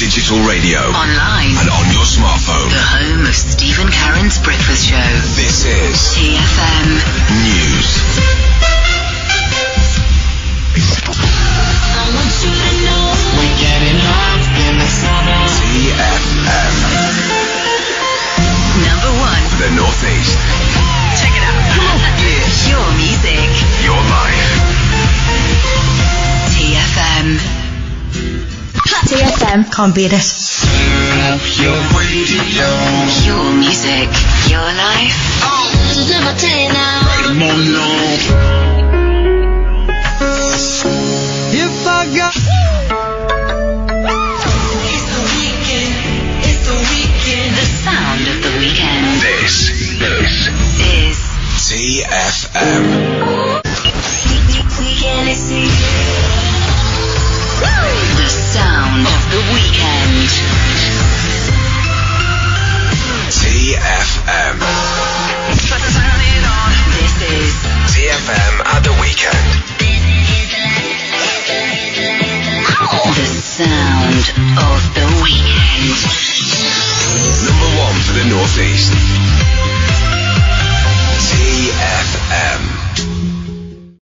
digital radio. Online. FM can't beat it. Your radio. Your music. Your life. If I got. It's the weekend. It's the weekend. The sound of the weekend. This. Is. TFM. of the weekend.